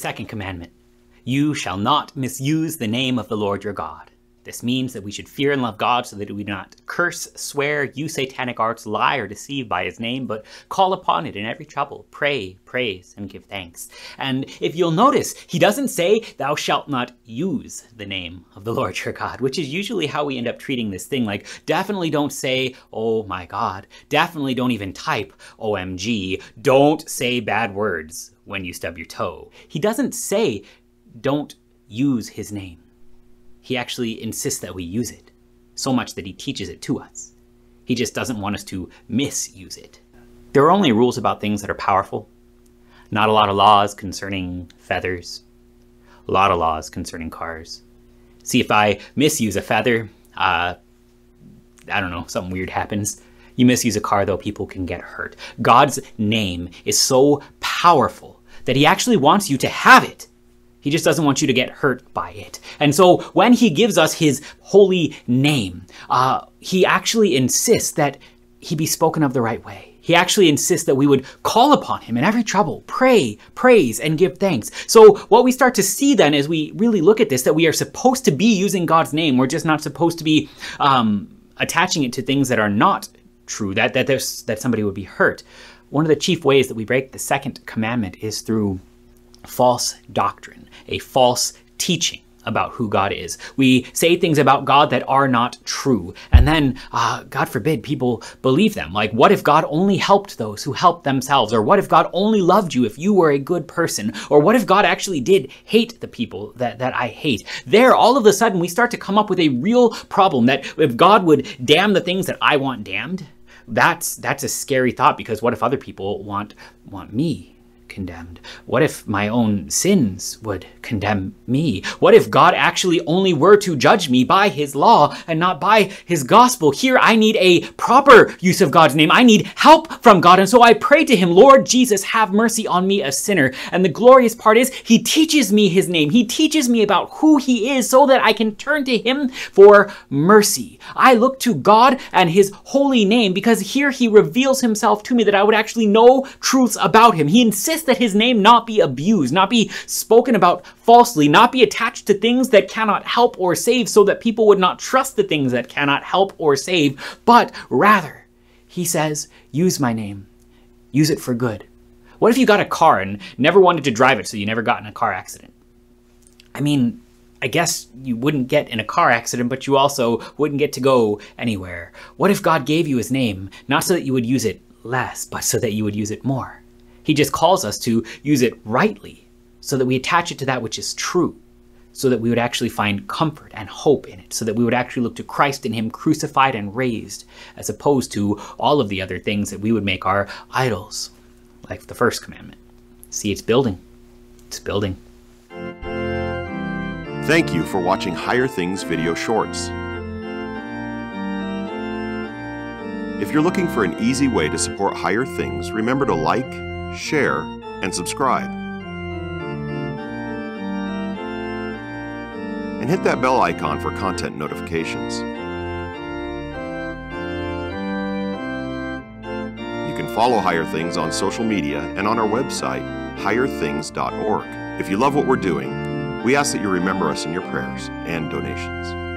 second commandment You shall not misuse the name of the Lord your God. This means that we should fear and love God so that we do not curse, swear, use satanic arts, lie, or deceive by his name, but call upon it in every trouble, pray, praise, and give thanks. And if you'll notice, he doesn't say, Thou shalt not use the name of the Lord your God, which is usually how we end up treating this thing. Like, definitely don't say, Oh my God. Definitely don't even type, OMG. Don't say bad words when you stub your toe. He doesn't say, Don't use his name he actually insists that we use it, so much that he teaches it to us. He just doesn't want us to misuse it. There are only rules about things that are powerful, not a lot of laws concerning feathers, a lot of laws concerning cars. See, if I misuse a feather, uh, I don't know, something weird happens. You misuse a car, though, people can get hurt. God's name is so powerful that he actually wants you to have it. He just doesn't want you to get hurt by it. And so when he gives us his holy name, uh, he actually insists that he be spoken of the right way. He actually insists that we would call upon him in every trouble, pray, praise, and give thanks. So what we start to see then as we really look at this, that we are supposed to be using God's name. We're just not supposed to be um, attaching it to things that are not true, that, that, there's, that somebody would be hurt. One of the chief ways that we break the second commandment is through false doctrine, a false teaching about who God is. We say things about God that are not true. And then, uh, God forbid, people believe them. Like, what if God only helped those who helped themselves? Or what if God only loved you if you were a good person? Or what if God actually did hate the people that, that I hate? There, all of a sudden, we start to come up with a real problem that if God would damn the things that I want damned, that's that's a scary thought because what if other people want want me condemned? What if my own sins would condemn me? What if God actually only were to judge me by his law and not by his gospel? Here I need a proper use of God's name. I need help from God. And so I pray to him, Lord Jesus, have mercy on me, a sinner. And the glorious part is he teaches me his name. He teaches me about who he is so that I can turn to him for mercy. I look to God and his holy name because here he reveals himself to me that I would actually know truths about him. He insists that his name not be abused, not be spoken about falsely, not be attached to things that cannot help or save so that people would not trust the things that cannot help or save, but rather, he says, use my name. Use it for good. What if you got a car and never wanted to drive it so you never got in a car accident? I mean, I guess you wouldn't get in a car accident, but you also wouldn't get to go anywhere. What if God gave you his name, not so that you would use it less, but so that you would use it more? He just calls us to use it rightly so that we attach it to that which is true, so that we would actually find comfort and hope in it, so that we would actually look to Christ in Him crucified and raised, as opposed to all of the other things that we would make our idols, like the first commandment. See, it's building. It's building. Thank you for watching Higher Things video shorts. If you're looking for an easy way to support Higher Things, remember to like, share, and subscribe. And hit that bell icon for content notifications. You can follow Higher Things on social media and on our website, higherthings.org. If you love what we're doing, we ask that you remember us in your prayers and donations.